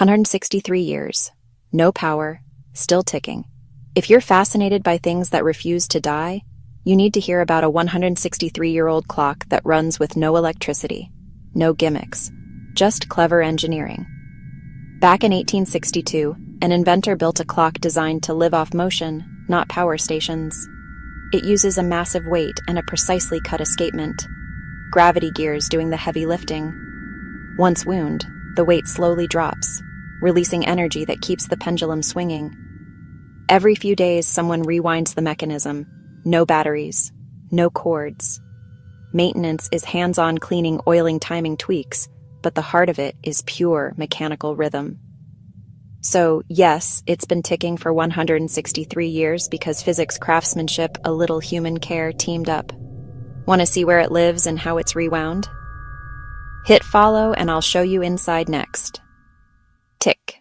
163 years. No power, still ticking. If you're fascinated by things that refuse to die, you need to hear about a 163 year old clock that runs with no electricity, no gimmicks, just clever engineering. Back in 1862, an inventor built a clock designed to live off motion, not power stations. It uses a massive weight and a precisely cut escapement, gravity gears doing the heavy lifting. Once wound, the weight slowly drops, releasing energy that keeps the pendulum swinging. Every few days, someone rewinds the mechanism. No batteries, no cords. Maintenance is hands on cleaning, oiling, timing tweaks, but the heart of it is pure mechanical rhythm. So, yes, it's been ticking for 163 years because physics craftsmanship, a little human care teamed up. Want to see where it lives and how it's rewound? Hit follow and I'll show you inside next tick.